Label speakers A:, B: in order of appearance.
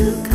A: took